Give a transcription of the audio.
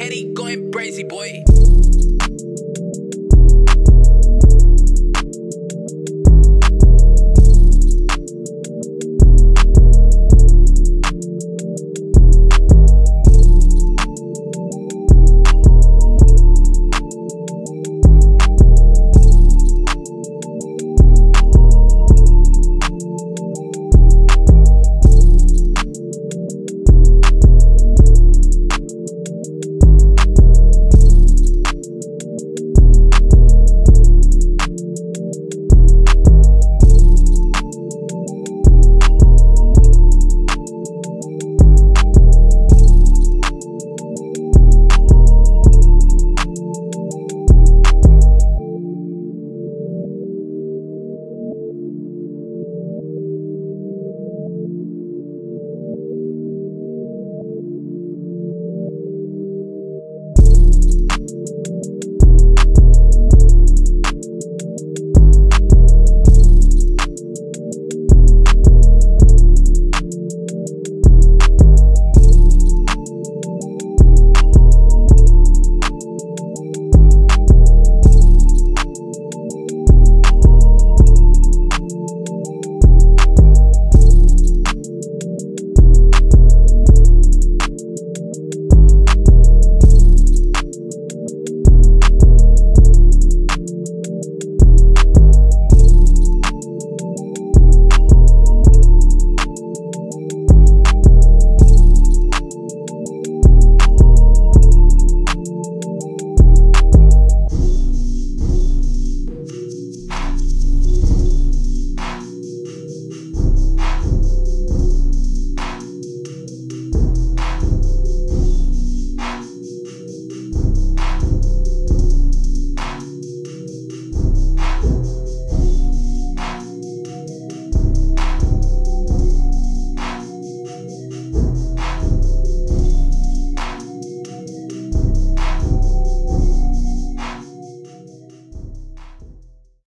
Eddie going crazy, boy.